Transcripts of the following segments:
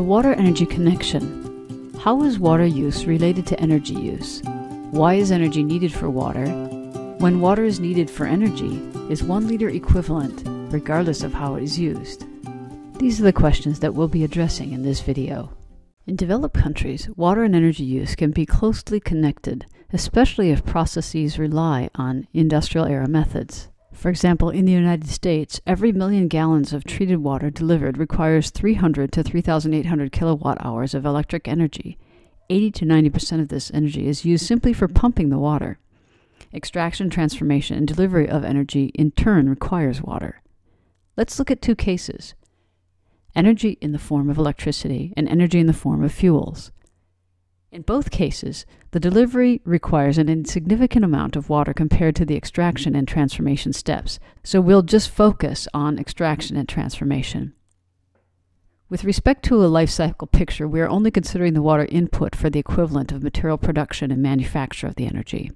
The water energy connection. How is water use related to energy use? Why is energy needed for water? When water is needed for energy, is one liter equivalent regardless of how it is used? These are the questions that we'll be addressing in this video. In developed countries, water and energy use can be closely connected, especially if processes rely on industrial era methods. For example, in the United States, every million gallons of treated water delivered requires 300 to 3,800 kilowatt hours of electric energy. 80 to 90% of this energy is used simply for pumping the water. Extraction, transformation, and delivery of energy in turn requires water. Let's look at two cases energy in the form of electricity and energy in the form of fuels. In both cases, the delivery requires an insignificant amount of water compared to the extraction and transformation steps, so we'll just focus on extraction and transformation. With respect to a life cycle picture, we are only considering the water input for the equivalent of material production and manufacture of the energy.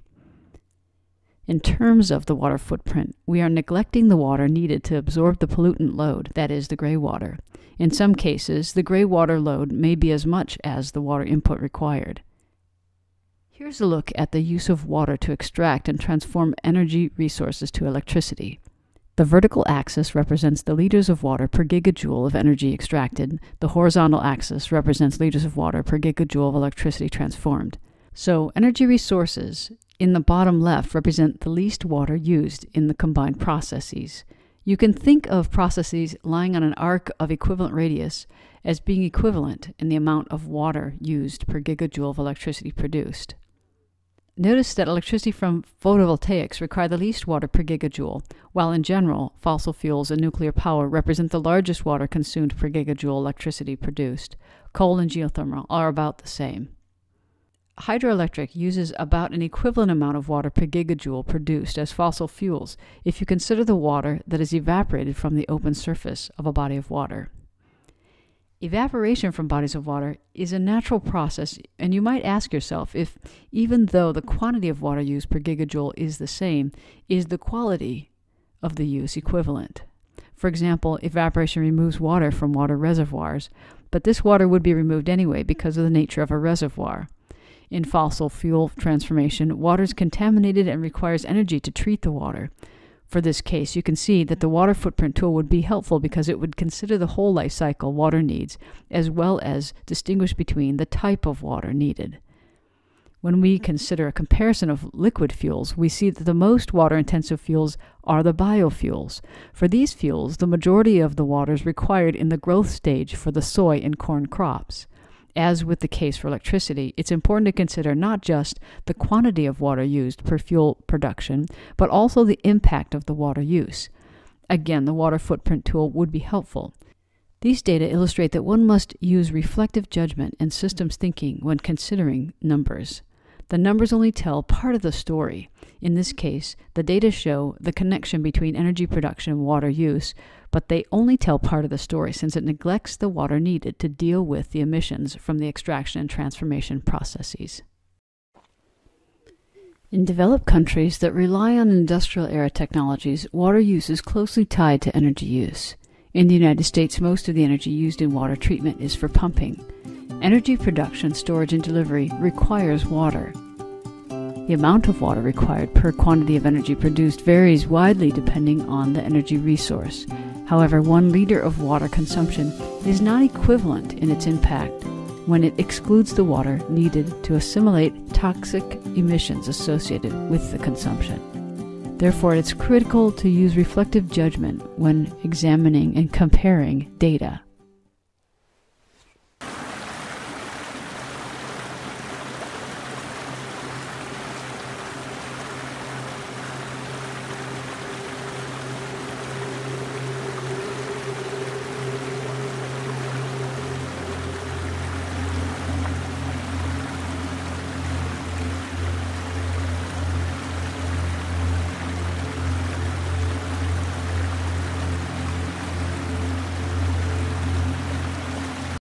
In terms of the water footprint, we are neglecting the water needed to absorb the pollutant load, that is, the gray water. In some cases, the gray water load may be as much as the water input required. Here's a look at the use of water to extract and transform energy resources to electricity. The vertical axis represents the liters of water per gigajoule of energy extracted. The horizontal axis represents liters of water per gigajoule of electricity transformed. So, energy resources in the bottom left represent the least water used in the combined processes. You can think of processes lying on an arc of equivalent radius as being equivalent in the amount of water used per gigajoule of electricity produced. Notice that electricity from photovoltaics require the least water per gigajoule, while in general, fossil fuels and nuclear power represent the largest water consumed per gigajoule electricity produced. Coal and geothermal are about the same. Hydroelectric uses about an equivalent amount of water per gigajoule produced as fossil fuels if you consider the water that is evaporated from the open surface of a body of water. Evaporation from bodies of water is a natural process, and you might ask yourself if, even though the quantity of water used per gigajoule is the same, is the quality of the use equivalent? For example, evaporation removes water from water reservoirs, but this water would be removed anyway because of the nature of a reservoir. In fossil fuel transformation, water is contaminated and requires energy to treat the water. For this case, you can see that the water footprint tool would be helpful because it would consider the whole life cycle water needs, as well as distinguish between the type of water needed. When we consider a comparison of liquid fuels, we see that the most water intensive fuels are the biofuels. For these fuels, the majority of the water is required in the growth stage for the soy and corn crops. As with the case for electricity, it's important to consider not just the quantity of water used per fuel production, but also the impact of the water use. Again, the water footprint tool would be helpful. These data illustrate that one must use reflective judgment and systems thinking when considering numbers. The numbers only tell part of the story. In this case, the data show the connection between energy production and water use, but they only tell part of the story since it neglects the water needed to deal with the emissions from the extraction and transformation processes. In developed countries that rely on industrial era technologies, water use is closely tied to energy use. In the United States, most of the energy used in water treatment is for pumping. Energy production, storage, and delivery requires water. The amount of water required per quantity of energy produced varies widely depending on the energy resource. However, one liter of water consumption is not equivalent in its impact when it excludes the water needed to assimilate toxic emissions associated with the consumption. Therefore, it's critical to use reflective judgment when examining and comparing data.